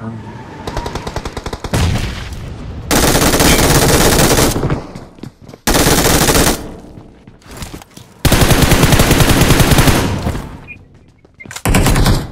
Um,